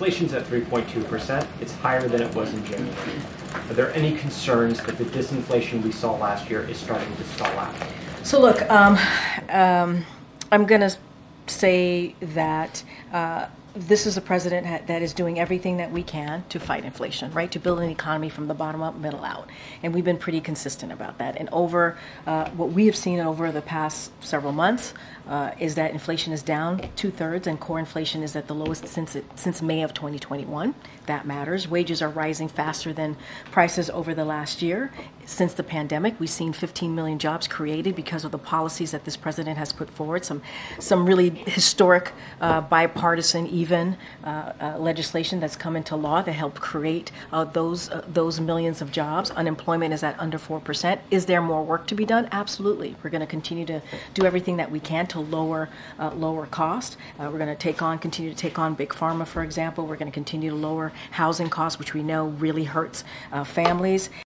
inflation's at 3.2%. It's higher than it was in January. Are there any concerns that the disinflation we saw last year is starting to stall out? So look, um, um, I'm going to say that uh, this is a president ha- that is doing everything that we can to fight inflation, right? To build an economy from the bottom up, middle out, and we've been pretty consistent about that. And over uh, what we have seen over the past several months uh, is that inflation is down two thirds, and core inflation is at the lowest since it, since May of 2021. That matters. Wages are rising faster than prices over the last year. Since the pandemic, we've seen 15 million jobs created because of the policies that this president has put forward. Some some really historic uh, bipartisan even uh, uh, legislation that's come into law that helped create uh, those those millions of jobs. Unemployment is at under four percent. Is there more work to be done? Absolutely. We're going to continue to do everything that we can to lower lower cost. We're going to take on continue to take on big pharma, for example. We're going to continue to lower housing costs, which we know really hurts families.